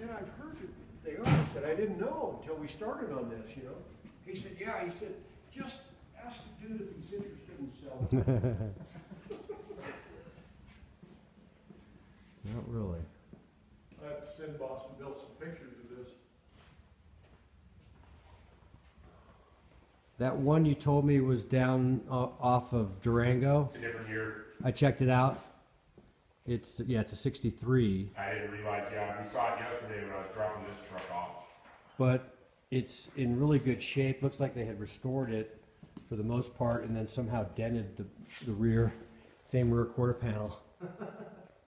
yeah, I've heard that they are. I said, I didn't know until we started on this, you know? He said, yeah, he said, just ask the dude if he's interested in selling. Not really. I have to send Boston Bill some pictures of this. That one you told me was down o- off of Durango. It's a different year. I checked it out. It's, yeah, it's a sixty-three, I didn't realize, yeah, we saw it yesterday when I was dropping this truck off. but it's in really good shape. Looks like they had restored it for the most part and then somehow dented the, the rear, same rear quarter panel.